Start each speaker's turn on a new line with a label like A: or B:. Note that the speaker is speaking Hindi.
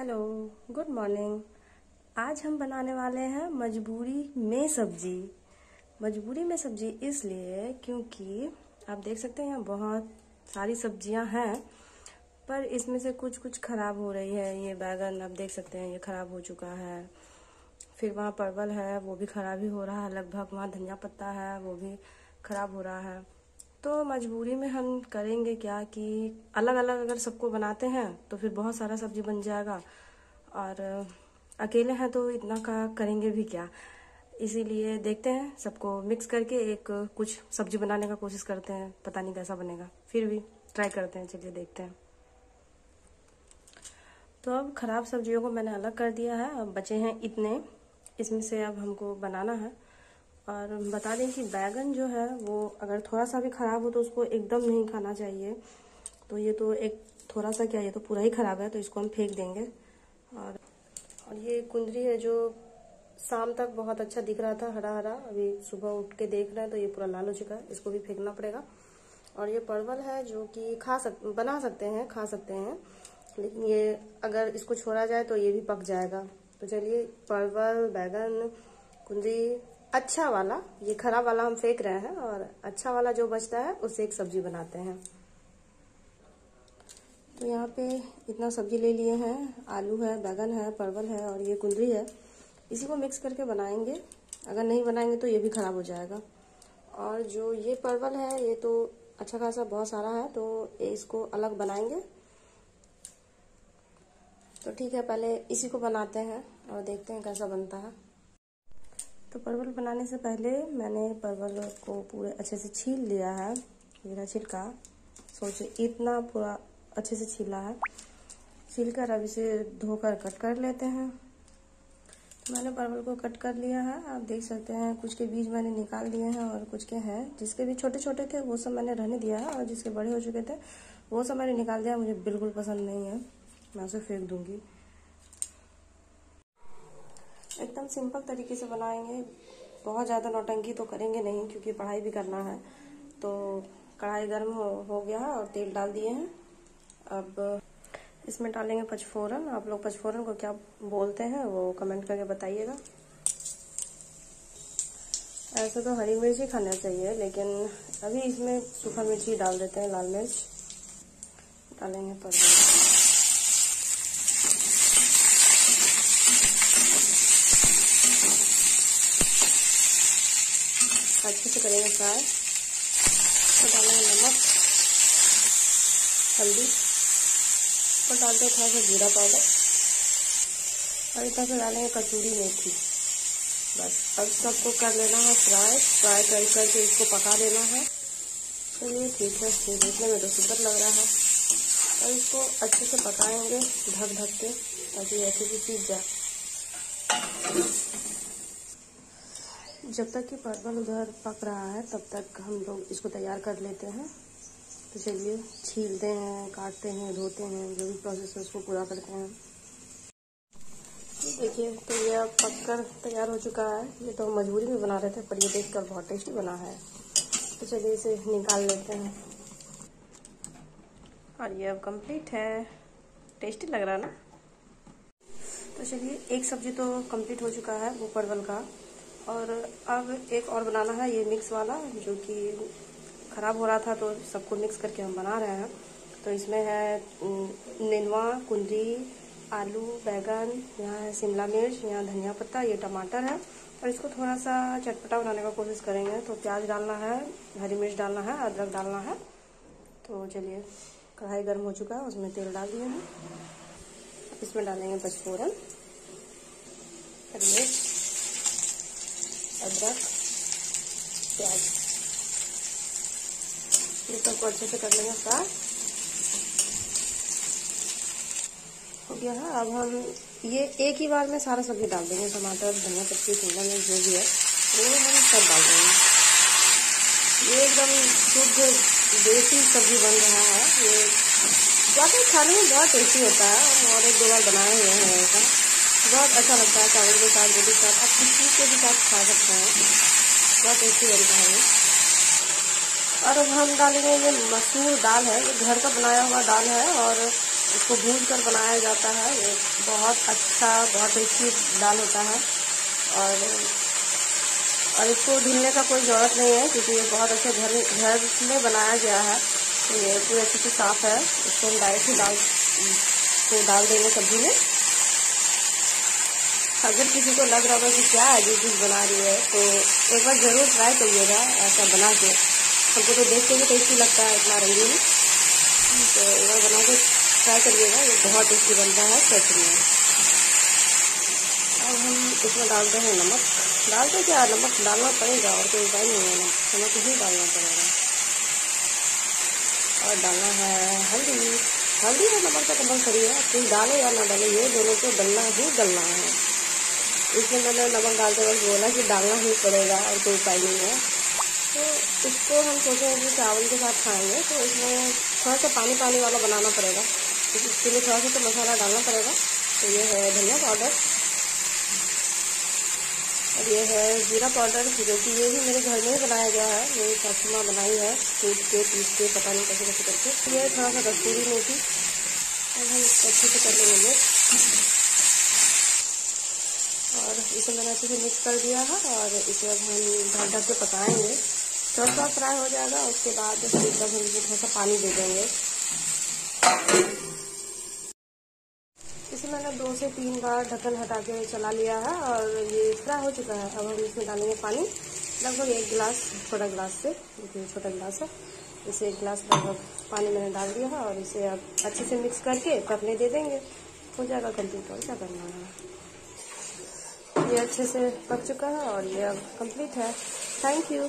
A: हेलो गुड मॉर्निंग आज हम बनाने वाले हैं मजबूरी में सब्ज़ी। मजबूरी में सब्ज़ी इसलिए क्योंकि आप देख सकते हैं यहाँ बहुत सारी सब्ज़ियाँ हैं, पर इसमें से कुछ कुछ खराब हो रही है। ये बैगन आप देख सकते हैं, ये खराब हो चुका है। फिर वहाँ परवल है, वो भी खराब ही हो रहा है। लगभग वहाँ धनिया पत्ता है, वो भी खराब हो रहा है। तो मजबूरी में हम करेंगे क्या कि अलग अलग अगर सबको बनाते हैं तो फिर बहुत सारा सब्ज़ी बन जाएगा। और अकेले हैं तो इतना का करेंगे भी क्या? इसीलिए देखते हैं, सबको मिक्स करके एक कुछ सब्ज़ी बनाने का कोशिश करते हैं, पता नहीं कैसा बनेगा। फिर भी ट्राई करते हैं, चलिए देखते हैं। तो अब खराब सब्जियों को मैंने अलग कर दिया है, अब बचे हैं इतने। इसमें से अब हमको बनाना है। और बता दें कि बैगन जो है, वो अगर थोड़ा सा भी ख़राब हो तो उसको एकदम नहीं खाना चाहिए। तो ये तो एक थोड़ा सा क्या, ये तो पूरा ही ख़राब है तो इसको हम फेंक देंगे। और और ये कुंदरी है जो शाम तक बहुत अच्छा दिख रहा था हरा हरा अभी सुबह उठ के देख रहे हैं तो ये पूरा लाल हो चुका है, इसको भी फेंकना पड़ेगा। और ये परवल है जो कि खा सक, बना सकते हैं, खा सकते हैं। लेकिन ये अगर इसको छोड़ा जाए तो ये भी पक जाएगा। तो चलिए, परवल, बैगन, कुंदरी अच्छा वाला, ये खराब वाला हम फेंक रहे हैं और अच्छा वाला जो बचता है उससे एक सब्ज़ी बनाते हैं। तो यहाँ पे इतना सब्ज़ी ले लिए हैं। आलू है, बैगन है, परवल है और ये कुंदरी है। इसी को मिक्स करके बनाएँगे। अगर नहीं बनाएँगे तो ये भी खराब हो जाएगा। और जो ये परवल है, ये तो अच्छा खासा बहुत सारा है तो इसको अलग बनाएँगे। तो ठीक है, पहले इसी को बनाते हैं और देखते हैं कैसा बनता है। तो परवल बनाने से पहले मैंने परवल को पूरे अच्छे से छील लिया है मेरा छिलका सोचे इतना पूरा अच्छे से छीला है। छील कर अब इसे धोकर कट कर लेते हैं। तो मैंने परवल को कट कर लिया है। आप देख सकते हैं, कुछ के बीज मैंने निकाल दिए हैं और कुछ के हैं। जिसके भी छोटे छोटे थे, वो सब मैंने रहने दिया है और जिसके बड़े हो चुके थे, वो सब मैंने निकाल दिया मुझे बिल्कुल पसंद नहीं है। मैं उसे फेंक दूँगी। एकदम सिंपल तरीके से बनाएँगे। बहुत ज़्यादा नौटंकी तो करेंगे नहीं क्योंकि पढ़ाई भी करना है। तो कढ़ाई गर्म हो, हो गया है और तेल डाल दिए हैं। अब इसमें डालेंगे पचफोरन। आप लोग पचफोरन को क्या बोलते हैं वो कमेंट करके बताइएगा। ऐसे तो हरी मिर्च ही खाना चाहिए लेकिन अभी इसमें सूखा मिर्च ही डाल देते हैं लाल मिर्च। डालेंगे परवल अच्छे से करेंगे फ्राई। तो डालेंगे नमक, हल्दी, और डालते हैं थोड़ा सा जीरा पाउडर। और इतना से डालेंगे कसूरी मेथी। बस, अब सबको कर लेना है फ्राई। फ्राई कर करके इसको पका लेना है। चलिए ठीक है ये देखने में तो सुंदर लग रहा है। और इसको अच्छे से पकाएँगे ढक ढक के, ताकि ऐसे भी सीख जाए। जब तक कि परवल उधर पक रहा है, तब तक हम लोग इसको तैयार कर लेते हैं। तो चलिए, छीलते हैं, काटते हैं, धोते हैं, जो भी प्रोसेस है उसको पूरा करते हैं। देखिए तो ये अब पक कर तैयार हो चुका है। ये तो मजबूरी में बना रहे थे, पर ये देखकर बहुत टेस्टी बना है। तो चलिए इसे निकाल लेते हैं। और ये अब कंप्लीट है। टेस्टी लग रहा है ना? तो चलिए, एक सब्ज़ी तो कंप्लीट हो चुका है, वो परवल का। और अब एक और बनाना है ये मिक्स वाला, जो कि ख़राब हो रहा था तो सबको मिक्स करके हम बना रहे हैं। तो इसमें है नेनुआ, कुंदरी, आलू, बैगन, यहाँ है शिमला मिर्च, यहाँ धनिया पत्ता, ये टमाटर है। और इसको थोड़ा सा चटपटा बनाने का कोशिश करेंगे। तो प्याज डालना है, हरी मिर्च डालना है, अदरक डालना है। तो चलिए, कढ़ाई गर्म हो चुका है, उसमें तेल डाल दिए हैं। इसमें डालेंगे पचफोरन। मिर्च। अदरक, प्याज। ये सबको अच्छे से कर लेंगे फ्राई हो गया है अब हम ये एक ही बार में सारा सब्ज़ी डाल देंगे। टमाटर, धनिया पत्ती, शिमला मिर्च, जो भी है, वो हम सब डाल देंगे। ये एकदम शुद्ध देसी सब्ज़ी बन रहा है। ये वाकई खाने में बहुत टेस्टी होता है। और एक दो बार बनाए हुए हैं ऐसा। बहुत अच्छा लगता है चावल के साथ रोटी के साथ, आप किसी के भी साथ खा सकते हैं। बहुत टेस्टी बनता है ये। और अब हम डालेंगे ये मसूर दाल है, ये घर का बनाया हुआ दाल है और इसको भून कर बनाया जाता है। ये बहुत अच्छा बहुत टेस्टी दाल होता है। और और इसको ढीलने का कोई ज़रूरत नहीं है, क्योंकि ये बहुत अच्छे घर घर में बनाया गया है। तो ये पूरे अच्छे से साफ़ है। इसको हम डायरेक्ट ही दाल, को डाल देंगे सब्ज़ी में। अगर किसी को लग रहा होगा कि क्या जो चीज़ बना रही है तो एक बार ज़रूर ट्राई करिएगा ऐसा बना के। हमको तो देख के भी टेस्टी लगता है इतना रंगीन। तो एक बार बना के ट्राई करिएगा, ये बहुत टेस्टी बनता है, सच में। अब हम इसमें डालते हैं नमक। डालते क्या? नमक डालना पड़ेगा और कोई उपाय नहीं है। नमक नमक ही डालना पड़ेगा। और डालना है हल्दी। हल्दी और नमक का कंपलसरी है। कोई डाले या ना डाले, ये दोनों को डलना ही डलना है। इसमें मैंने नमक डालते वक्त बोला कि डालना ही पड़ेगा और कोई उपाय नहीं है। तो इसको हम सोचे कि चावल के साथ खाएँगे तो इसमें थोड़ा सा पानी पानी वाला बनाना पड़ेगा। तो इसके लिए थोड़ा सा तो मसाला डालना पड़ेगा। तो ये है धनिया पाउडर। और ये है जीरा पाउडर, जो कि ये भी मेरे घर में ही बनाया गया है। मेरी सासू माँ बनाई है कूट के, पीस के, पता नहीं कैसे कैसे करके। ये थोड़ा सा कस्तूरी मेथी और हम इसको अच्छे से कर लेंगे। इसे मैंने अच्छे से मिक्स कर दिया है और इसे अब हम ढक ढक के पकाएँगे। थोड़ा सा फ्राई हो जाएगा, उसके बाद फिर हम इसे थोड़ा सा पानी दे देंगे। इसे मैंने दो से तीन बार ढक्कन हटा के चला लिया है और ये फ्राई हो चुका है। अब हम इसमें डालेंगे पानी। लगभग एक गिलास, छोटा गिलास से छोटा गिलास है। इसे एक गिलास लगभग पानी मैंने डाल दिया है और इसे अब अच्छे से मिक्स करके पकने दे देंगे। हो जाएगा कंप्लीट और क्या करना है? ये अच्छे से पक चुका है और ये अब कंप्लीट है। Thank you